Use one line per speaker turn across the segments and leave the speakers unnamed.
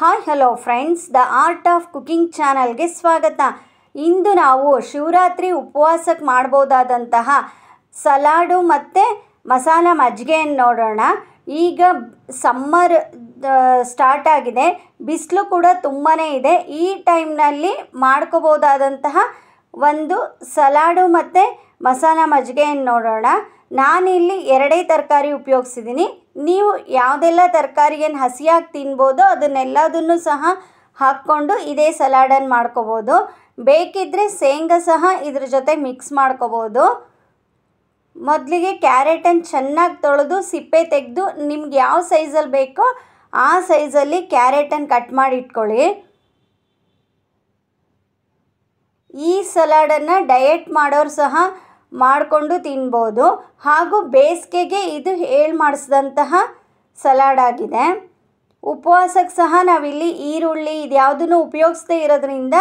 Hi hello friends the art of cooking ಚಾನಲ್ಗೆ ಸ್ವಾಗತ. ಇಂದು ನಾವು ಶಿವರಾತ್ರಿ ಉಪವಾಸಕ್ಕೆ ಮಾಡ್ಬೋದಾದಂತಹ ಸಲಾಡು ಮತ್ತು ಮಸಾಲ ಮಜ್ಜಿಗೆಯನ್ನು ನೋಡೋಣ. ಈಗ ಸಮ್ಮರ್ ಸ್ಟಾರ್ಟ್ ಆಗಿದೆ. ಬಿಸಿಲು ಕೂಡ ತುಂಬಾ ಇದೆ. ಈ ಟೈಮ್ನಲ್ಲಿ ಮಾಡ್ಕೋಬೋದಾದಂತಹ ಒಂದು ಸಲಾಡು ಮತ್ತು ಮಸಾಲ ಮಜ್ಜಿಗೆಯನ್ನು ನೋಡೋಣ. ನಾನಿಲ್ಲಿ ಎರಡೇ ತರಕಾರಿ ಉಪಯೋಗಿಸಿದ್ದೀನಿ. ನೀವು ಯಾವುದೆಲ್ಲ ತರಕಾರಿಯನ್ನು ಹಸಿಯಾಗಿ ತಿನ್ಬೋದು ಅದನ್ನೆಲ್ಲದನ್ನು ಸಹ ಹಾಕ್ಕೊಂಡು ಇದೇ ಸಲಾಡನ್ನು ಮಾಡ್ಕೋಬೋದು. ಬೇಕಿದ್ದರೆ ಶೇಂಗಾ ಸಹ ಇದ್ರ ಜೊತೆ ಮಿಕ್ಸ್ ಮಾಡ್ಕೋಬೋದು. ಮೊದಲಿಗೆ ಕ್ಯಾರೆಟನ್ನು ಚೆನ್ನಾಗಿ ತೊಳೆದು ಸಿಪ್ಪೆ ತೆಗೆದು ನಿಮ್ಗೆ ಯಾವ ಸೈಜಲ್ಲಿ ಬೇಕೋ ಆ ಸೈಜಲ್ಲಿ ಕ್ಯಾರೆಟನ್ನು ಕಟ್ ಮಾಡಿ ಇಟ್ಕೊಳ್ಳಿ. ಈ ಸಲಾಡನ್ನು ಡಯೆಟ್ ಮಾಡೋರು ಸಹ ಮಾಡಿಕೊಂಡು ತಿನ್ಬೋದು. ಹಾಗೂ ಬೇಸಿಗೆಗೆ ಇದು ಹೇಳಿ ಮಾಡಿಸಿದಂತಹ ಸಲಾಡ್ ಆಗಿದೆ. ಉಪವಾಸಕ್ಕೆ ಸಹ ನಾವಿಲ್ಲಿ ಈರುಳ್ಳಿ ಇದ್ಯಾವುದನ್ನು ಉಪಯೋಗಿಸದೇ ಇರೋದ್ರಿಂದ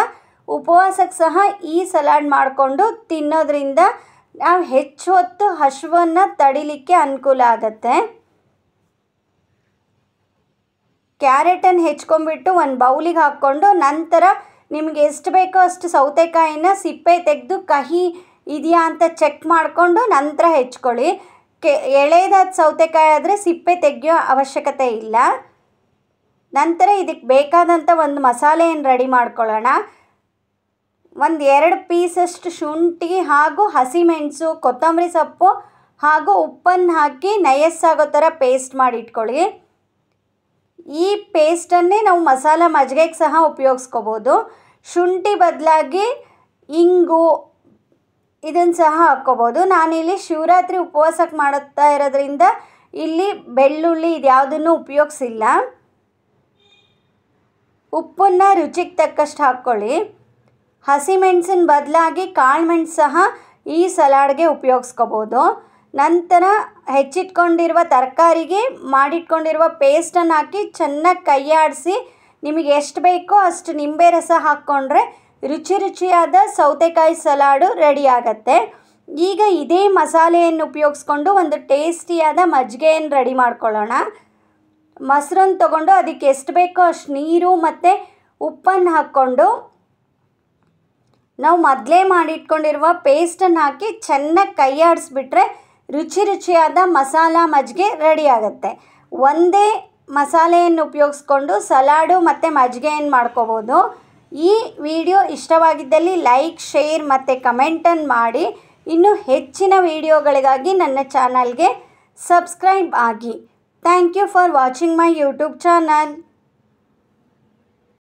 ಉಪವಾಸಕ್ಕೆ ಸಹ ಈ ಸಲಾಡ್ ಮಾಡಿಕೊಂಡು ತಿನ್ನೋದ್ರಿಂದ ನಾವು ಹೆಚ್ಚು ಹೊತ್ತು ಹಸಿವನ್ನು ತಡಿಲಿಕ್ಕೆ ಅನುಕೂಲ ಆಗುತ್ತೆ. ಕ್ಯಾರೆಟನ್ನು ಹೆಚ್ಕೊಂಡ್ಬಿಟ್ಟು ಒಂದು ಬೌಲಿಗೆ ಹಾಕ್ಕೊಂಡು ನಂತರ ನಿಮಗೆ ಎಷ್ಟು ಬೇಕೋ ಅಷ್ಟು ಸೌತೆಕಾಯಿನ ಸಿಪ್ಪೆ ತೆಗೆದು ಕಹಿ ಇದೆಯಾ ಅಂತ ಚೆಕ್ ಮಾಡಿಕೊಂಡು ನಂತರ ಹೆಚ್ಕೊಳ್ಳಿ. ಕೆ ಎಳೆದಾದ ಸೌತೆಕಾಯಿ ಆದರೆ ಸಿಪ್ಪೆ ತೆಗೆಯೋ ಅವಶ್ಯಕತೆ ಇಲ್ಲ. ನಂತರ ಇದಕ್ಕೆ ಬೇಕಾದಂಥ ಒಂದು ಮಸಾಲೆಯನ್ನು ರೆಡಿ ಮಾಡ್ಕೊಳ್ಳೋಣ. ಒಂದು ಎರಡು ಪೀಸಷ್ಟು ಶುಂಠಿ ಹಾಗೂ ಹಸಿಮೆಣಸು ಕೊತ್ತಂಬರಿ ಸೊಪ್ಪು ಹಾಗೂ ಉಪ್ಪನ್ನು ಹಾಕಿ ನಯಸ್ಸಾಗೋ ಥರ ಪೇಸ್ಟ್ ಮಾಡಿ ಇಟ್ಕೊಳ್ಳಿ. ಈ ಪೇಸ್ಟನ್ನೇ ನಾವು ಮಸಾಲ ಮಜ್ಜಿಗೆಗೆ ಸಹ ಉಪಯೋಗಿಸ್ಕೋಬೋದು. ಶುಂಠಿ ಬದಲಾಗಿ ಇಂಗು ಇದನ್ನು ಸಹ ಹಾಕ್ಕೋಬೋದು. ನಾನಿಲ್ಲಿ ಶಿವರಾತ್ರಿ ಉಪವಾಸಕ್ಕೆ ಮಾಡುತ್ತಾ ಇರೋದ್ರಿಂದ ಇಲ್ಲಿ ಬೆಳ್ಳುಳ್ಳಿ ಇದ್ಯಾವುದನ್ನು ಉಪಯೋಗಿಸಿಲ್ಲ. ಉಪ್ಪನ್ನು ರುಚಿಗೆ ತಕ್ಕಷ್ಟು ಹಾಕ್ಕೊಳ್ಳಿ. ಹಸಿಮೆಣಸಿನ ಬದಲಾಗಿ ಕಾಳುಮೆಣಸು ಸಹ ಈ ಸಲಾಡ್ಗೆ ಉಪಯೋಗಿಸ್ಕೋಬೋದು. ನಂತರ ಹೆಚ್ಚಿಟ್ಕೊಂಡಿರುವ ತರಕಾರಿಗೆ ಮಾಡಿಟ್ಕೊಂಡಿರುವ ಪೇಸ್ಟನ್ನು ಹಾಕಿ ಚೆನ್ನಾಗಿ ಕೈಯಾಡಿಸಿ ನಿಮಗೆ ಎಷ್ಟು ಬೇಕೋ ಅಷ್ಟು ನಿಂಬೆ ರಸ ಹಾಕ್ಕೊಂಡ್ರೆ ರುಚಿ ರುಚಿಯಾದ ಸೌತೆಕಾಯಿ ಸಲಾಡು ರೆಡಿ ಆಗತ್ತೆ ಈಗ ಇದೇ ಮಸಾಲೆಯನ್ನು ಉಪಯೋಗಿಸ್ಕೊಂಡು ಒಂದು ಟೇಸ್ಟಿಯಾದ ಮಜ್ಜಿಗೆಯನ್ನು ರೆಡಿ ಮಾಡ್ಕೊಳ್ಳೋಣ. ಮೊಸರನ್ನು ತಗೊಂಡು ಅದಕ್ಕೆ ಎಷ್ಟು ಬೇಕೋ ಅಷ್ಟು ನೀರು ಮತ್ತು ಉಪ್ಪನ್ನು ಹಾಕ್ಕೊಂಡು ನಾವು ಮೊದಲೇ ಮಾಡಿಟ್ಕೊಂಡಿರುವ ಪೇಸ್ಟನ್ನು ಹಾಕಿ ಚೆನ್ನಾಗಿ ಕೈಯಾಡಿಸ್ಬಿಟ್ರೆ ರುಚಿ ರುಚಿಯಾದ ಮಸಾಲ ಮಜ್ಜಿಗೆ ರೆಡಿ ಆಗುತ್ತೆ ಒಂದೇ ಮಸಾಲೆಯನ್ನು ಉಪಯೋಗಿಸ್ಕೊಂಡು ಸಲಾಡು ಮತ್ತು ಮಜ್ಜಿಗೆಯನ್ನು ಮಾಡ್ಕೋಬೋದು. ಈ ವಿಡಿಯೋ ಇಷ್ಟವಾಗಿದ್ದಲ್ಲಿ ಲೈಕ್, ಶೇರ್ ಮತ್ತು ಕಮೆಂಟನ್ನು ಮಾಡಿ. ಇನ್ನು ಹೆಚ್ಚಿನ ವಿಡಿಯೋಗಳಿಗಾಗಿ ನನ್ನ ಚಾನಲ್ಗೆ ಸಬ್ಸ್ಕ್ರೈಬ್ ಆಗಿ. Thank you for watching my YouTube channel.